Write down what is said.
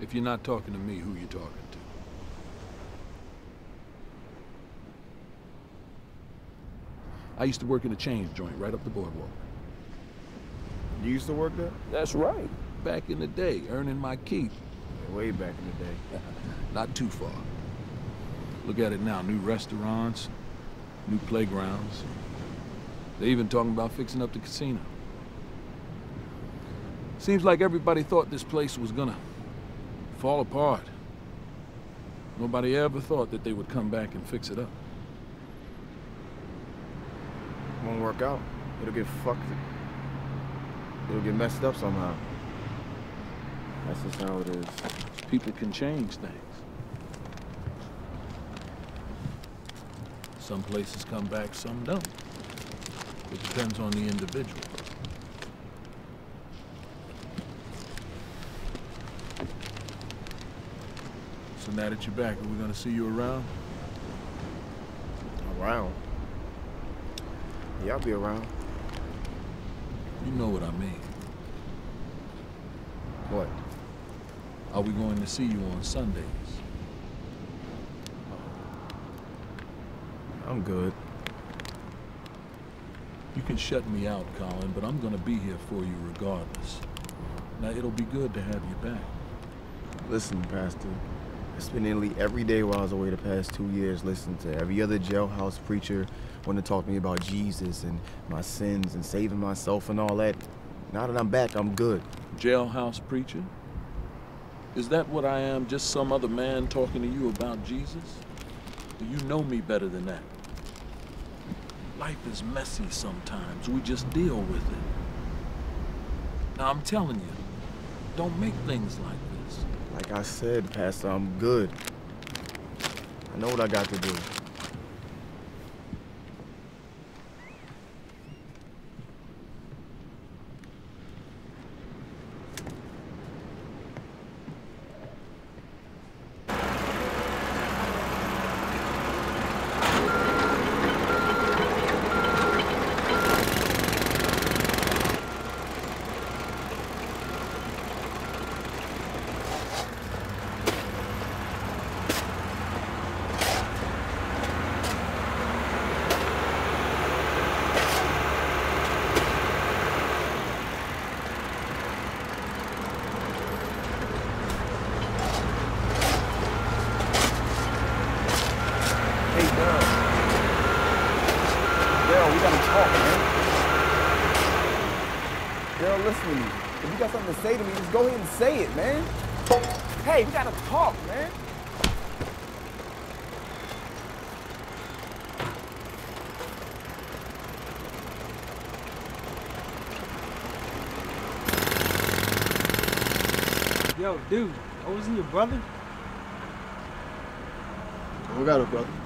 If you're not talking to me, who you talking to? I used to work in a chains joint right up the boardwalk. You used to work there? That's right. Back in the day, earning my keep. Yeah, way back in the day. Not too far. Look at it now, new restaurants, new playgrounds. They're even talking about fixing up the casino. Seems like everybody thought this place was gonna fall apart. Nobody ever thought that they would come back and fix it up. Won't work out. It'll get fucked. It'll get messed up somehow. That's just how it is. People can change things. Some places come back, some don't. It depends on the individual. So now that you're back, are we gonna see you around? Around. Yeah, I'll be around. You know what I mean. What? Are we going to see you on Sundays? I'm good. You can shut me out, Colin, but I'm gonna be here for you regardless. Now, it'll be good to have you back. Listen, Pastor. I spent nearly every day while I was away the past two years listening to every other jailhouse preacher want to talk to me about Jesus and my sins and saving myself and all that. Now that I'm back, I'm good. Jailhouse preacher? Is that what I am, just some other man talking to you about Jesus? You know me better than that? Life is messy sometimes. We just deal with it. Now, I'm telling you, don't make things like this. Like I said, Pastor, I'm good. I know what I got to do. Hey, Daryl. Daryl, we gotta talk, man. Daryl, listen to me. If you got something to say to me, just go ahead and say it, man. Hey, we gotta talk, man. Yo, dude, I wasn't your brother? We got a brother.